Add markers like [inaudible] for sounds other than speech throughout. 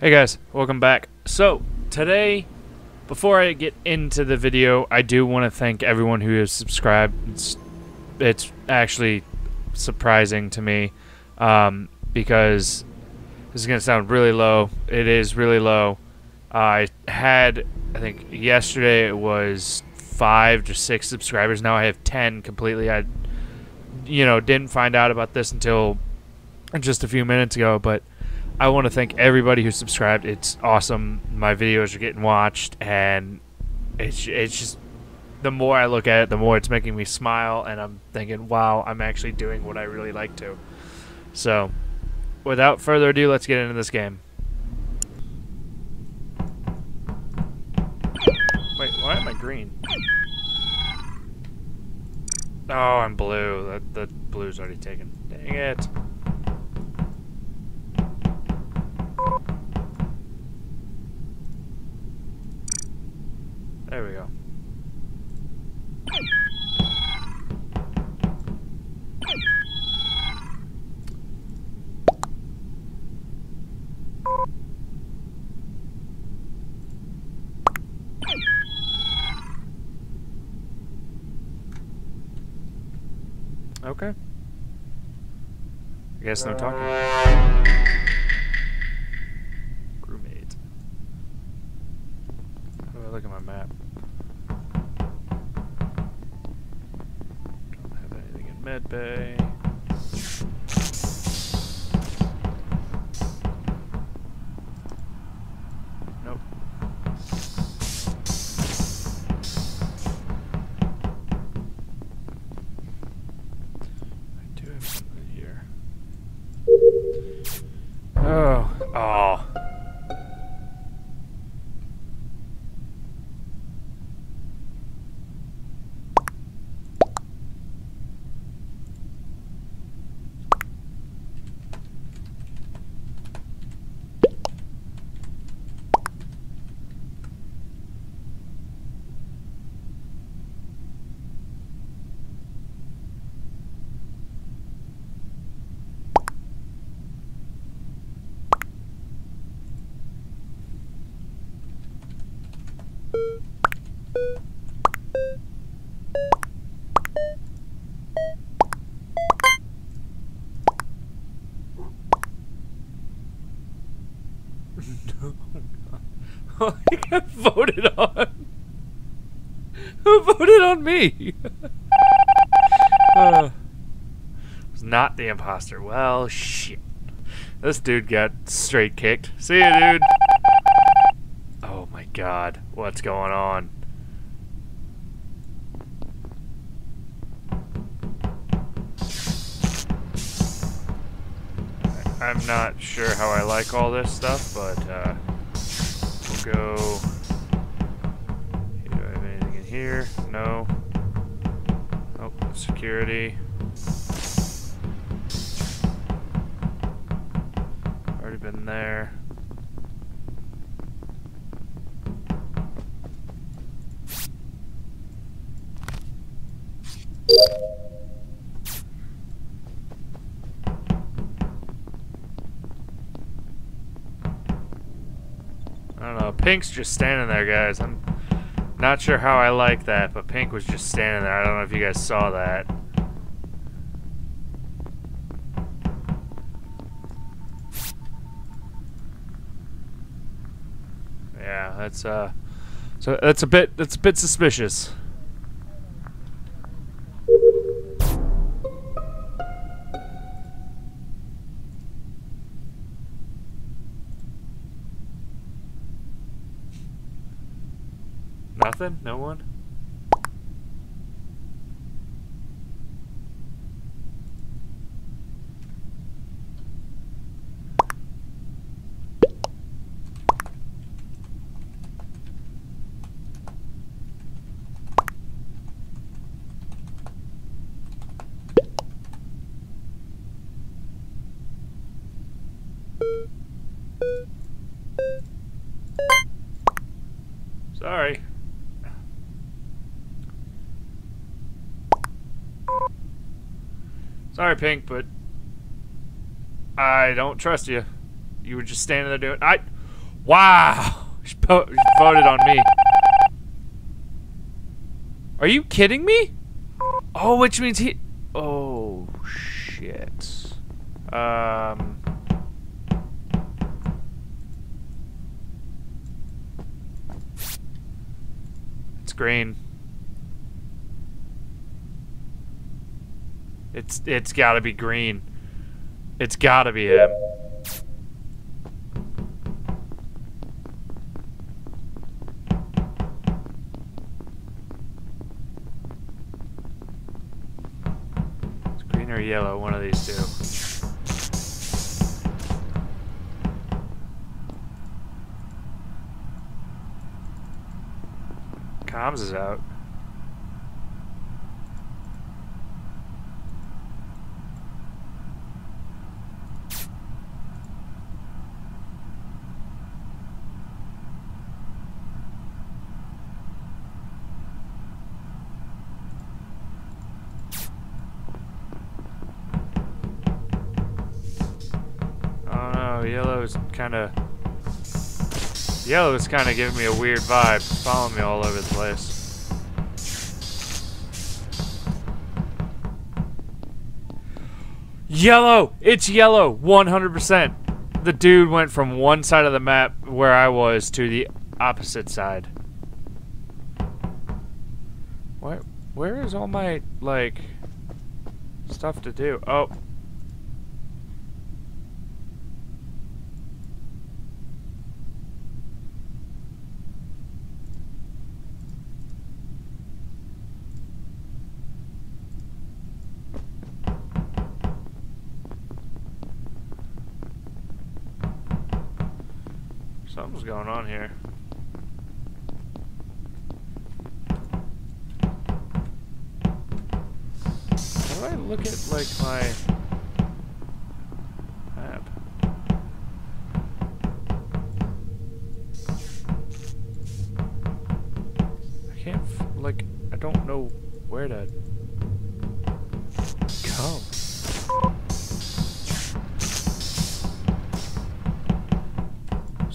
Hey guys, welcome back. So, today, before I get into the video, I do want to thank everyone who has subscribed. It's, it's actually surprising to me um, because this is going to sound really low. It is really low. I had, I think yesterday it was five to six subscribers. Now I have 10 completely. I, you know, didn't find out about this until just a few minutes ago, but I want to thank everybody who subscribed. It's awesome. My videos are getting watched, and it's it's just the more I look at it, the more it's making me smile, and I'm thinking, wow, I'm actually doing what I really like to. So, without further ado, let's get into this game. Wait, why am I green? Oh, I'm blue. The, the blue's already taken. Dang it. There we go. Okay. I guess no talking. Oh, oh. no. I got voted on. Who voted on me? uh, was not the imposter. Well, shit. This dude got straight kicked. See ya, dude. Oh my god. What's going on? I'm not sure how I like all this stuff, but uh, we'll go. Do I have anything in here? No. Oh, security. Been there. I don't know. Pink's just standing there, guys. I'm not sure how I like that, but Pink was just standing there. I don't know if you guys saw that. That's uh so that's a bit that's a bit suspicious. Nothing? No one? Sorry. Sorry, Pink, but I don't trust you. You were just standing there doing. I. Wow! She, po- she voted on me. Are you kidding me? Oh, which means he... Oh, shit. Um... It's green. It's it's gotta be green. It's gotta be him. It's green or yellow, one of these two. Comms is out. No, yellow's kind of. Yellow's kind of giving me a weird vibe, following me all over the place. Yellow! It's yellow! 100%. The dude went from one side of the map where I was to the opposite side. Where, where is all my, like, stuff to do? Oh. Something's going on here. How do I look at, like, my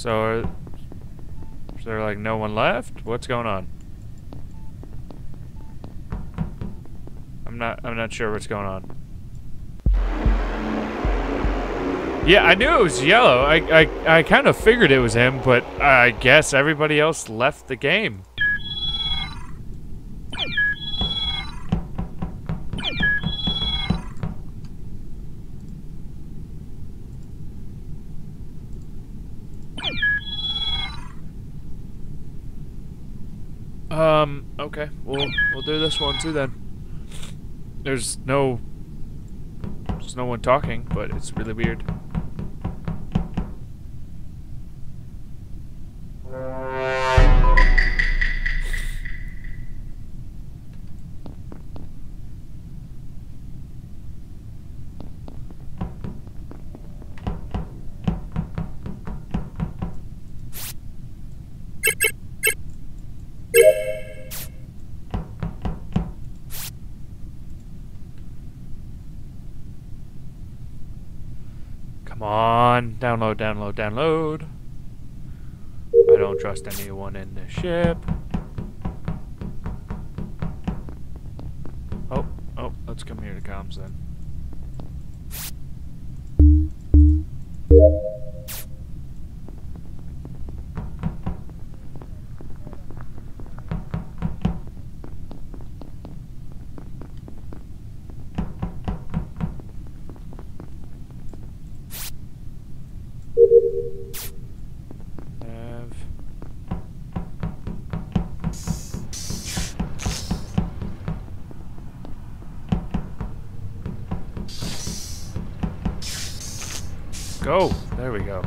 So, are, is there like no one left? What's going on? I'm not. I'm not sure what's going on. Yeah, I knew it was yellow. I I, I kind of figured it was him, but I guess everybody else left the game. Um, okay. We'll we'll do this one too then. There's no there's no one talking, but it's really weird. On, download, download, download. I don't trust anyone in the ship. Oh, oh, let's come here to comms then. Go. There we go.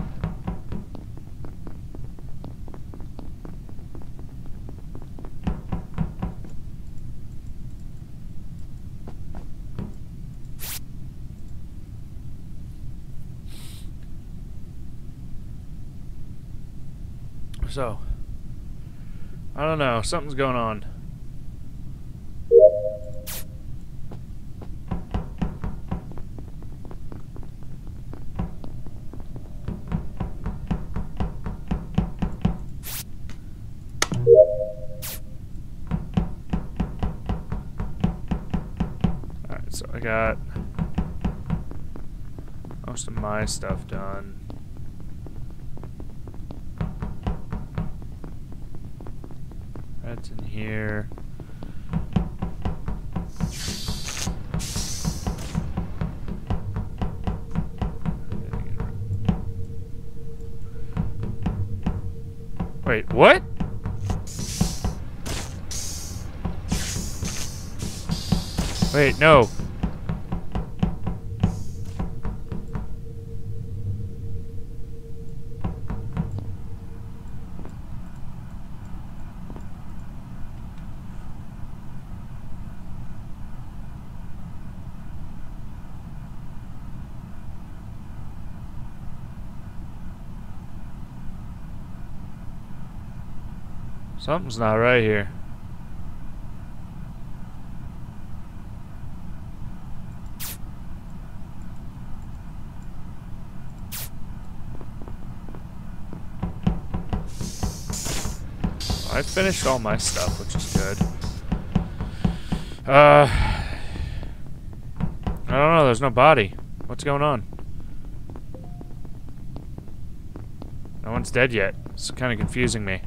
So, I don't know. Something's going on. Got most of my stuff done. That's in here. Wait, what? Wait, no. Something's not right here. I finished all my stuff, which is good. Uh, I don't know. There's no body. What's going on? No one's dead yet. It's kind of confusing me.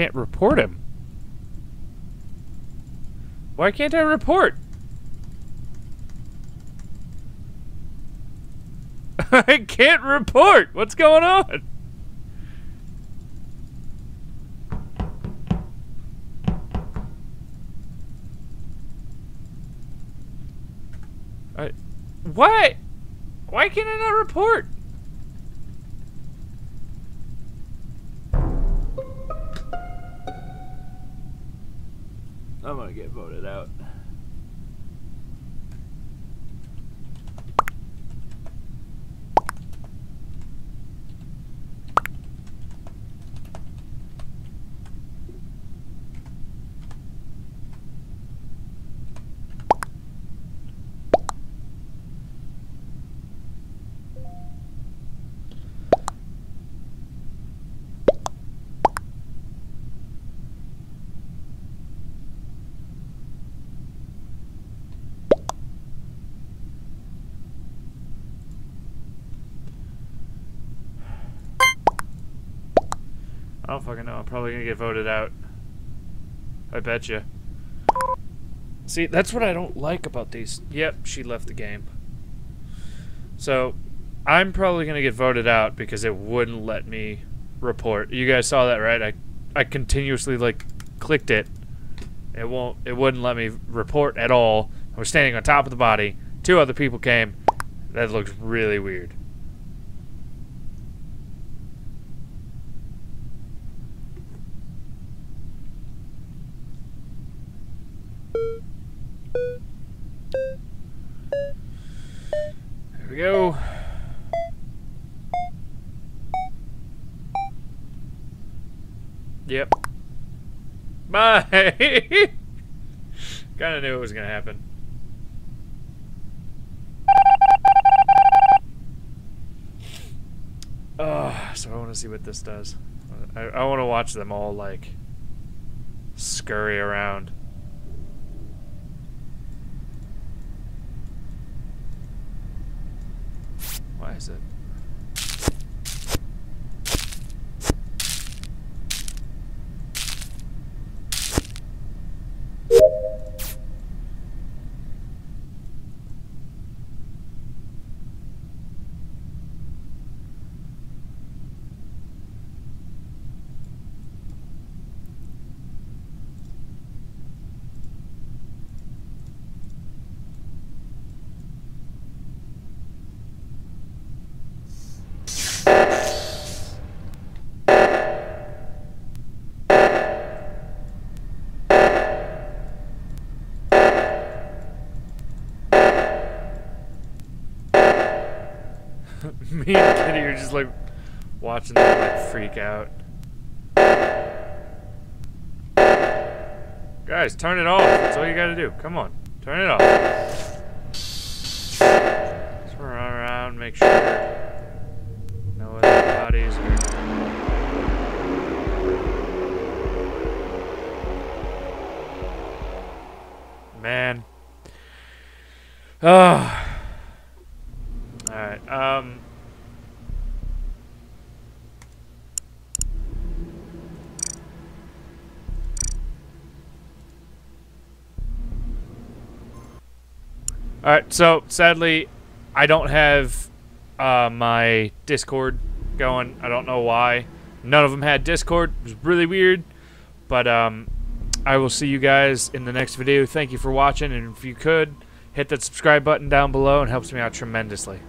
Can't report him. Why can't I report? [laughs] I can't report. What's going on? I, why? Why can't I not report? I don't fucking know. I'm probably gonna get voted out. I bet you. See, that's what I don't like about these. Yep, she left the game. So, I'm probably gonna get voted out because it wouldn't let me report. You guys saw that, right? I, I continuously like clicked it. It won't. It wouldn't let me report at all. I was standing on top of the body. Two other people came. That looks really weird. There we go. Yep. Bye! [laughs] Kinda knew it was gonna happen. Oh, so I want to see what this does. I, I want to watch them all, like, scurry around. Why is it? [laughs] you're just like watching them like freak out. Guys, turn it off. That's all you gotta do. Come on, turn it off. Just run around, make sure no other bodies are. Man. [sighs] Oh. Alright, um... Alright, so sadly, I don't have uh, my Discord going. I don't know why. None of them had Discord. It was really weird. But um, I will see you guys in the next video. Thank you for watching, and if you could, hit that subscribe button down below. It helps me out tremendously.